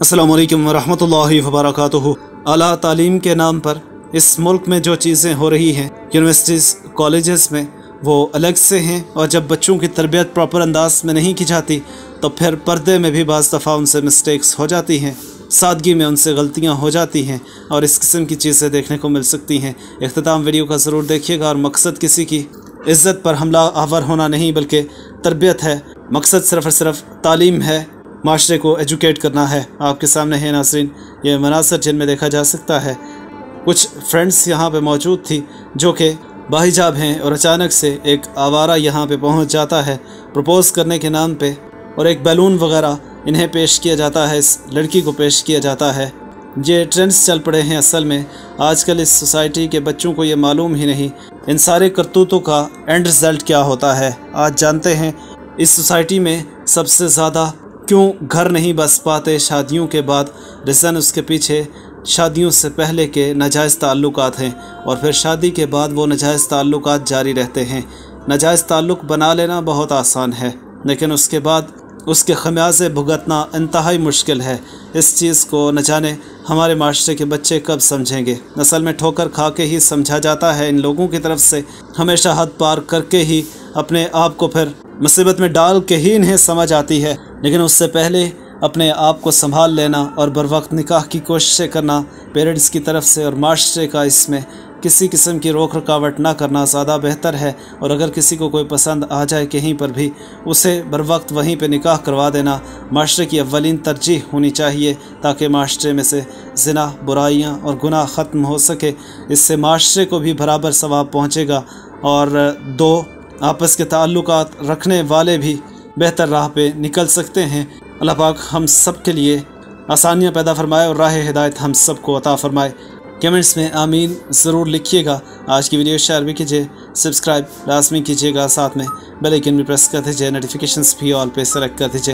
अस्सलाम वालेकुम रहमतुल्लाहि व बरकातुहू आला तालीम के नाम पर इस मुल्क में जो चीज़ें हो रही हैं यूनिवर्सिटीज़ कॉलेजेस में वो अलग से हैं और जब बच्चों की तरबियत प्रॉपर अंदाज में नहीं की जाती तो फिर पर्दे में भी बज़ दफ़ा उनसे मिस्टेक्स हो जाती हैं सादगी में उनसे गलतियाँ हो जाती हैं और इस किस्म की चीज़ें देखने को मिल सकती हैं अख्ताम वीडियो का ज़रूर देखिएगा और मकसद किसी की इज़्ज़त पर हमला आवर होना नहीं बल्कि तरबियत है मकसद सिर्फ़ और सिर्फ़ तालीम है माशरे को एजुकेट करना है। आपके सामने है नासरीन, ये मनासर जिनमें देखा जा सकता है। कुछ फ्रेंड्स यहाँ पे मौजूद थी, जो कि बाहिजाब हैं और अचानक से एक आवारा यहाँ पे पहुँच जाता है, प्रपोज़ करने के नाम पे, और एक बैलून वगैरह इन्हें पेश किया जाता है, इस लड़की को पेश किया जाता है। ये ट्रेंड्स चल पड़े हैं असल में। आजकल इस सोसाइटी के बच्चों को ये मालूम ही नहीं, इन सारे करतूतों का एंड रिज़ल्ट क्या होता है। आज जानते हैं, इस सोसाइटी में सबसे ज़्यादा क्यों घर नहीं बस पाते? शादियों के बाद रिजन उसके पीछे। शादियों से पहले के नाजायज़ ताल्लुक हैं और फिर शादी के बाद वो नाजायज़ ताल्लुक जारी रहते हैं। नाजायज़ ताल्लुक बना लेना बहुत आसान है, लेकिन उसके बाद उसके खमियाजे भुगतना इंतहाई मुश्किल है। इस चीज़ को न जाने हमारे माशरे के बच्चे कब समझेंगे। असल में ठोकर खा के ही समझा जाता है इन लोगों की तरफ़ से। हमेशा हद पार करके ही अपने आप को फिर मुसीबत में डाल के ही इन्हें समझ आती है। लेकिन उससे पहले अपने आप को संभाल लेना और बर वक्त निकाह की कोशिशें करना, पेरेंट्स की तरफ़ से और माशरे का इसमें किसी किस्म की रोक रुकावट ना करना ज़्यादा बेहतर है। और अगर किसी को कोई पसंद आ जाए कहीं पर भी, उसे बर वक्त वहीं पर निकाह करवा देना। माशरे की अवलिन तरजीह होनी चाहिए ताकि माशरे में से जना, बुराइयाँ और गुनाह ख़त्म हो सके। इससे माशरे को भी बराबर सवाब पहुँचेगा और दो, आपस के ताल्लुक रखने वाले भी बेहतर राह पे निकल सकते हैं। अल्लाह पाक हम सब के लिए आसानियाँ पैदा फरमाए और राह हिदायत हम सबको अता फ़रमाए। कमेंट्स में आमीन ज़रूर लिखिएगा। आज की वीडियो शेयर भी कीजिए, सब्सक्राइब लाजमी कीजिएगा साथ में। बेल आइकन भी प्रेस कर दीजिए नोटिफिकेशन भी ऑल पर सेलेक्ट कर दीजिए।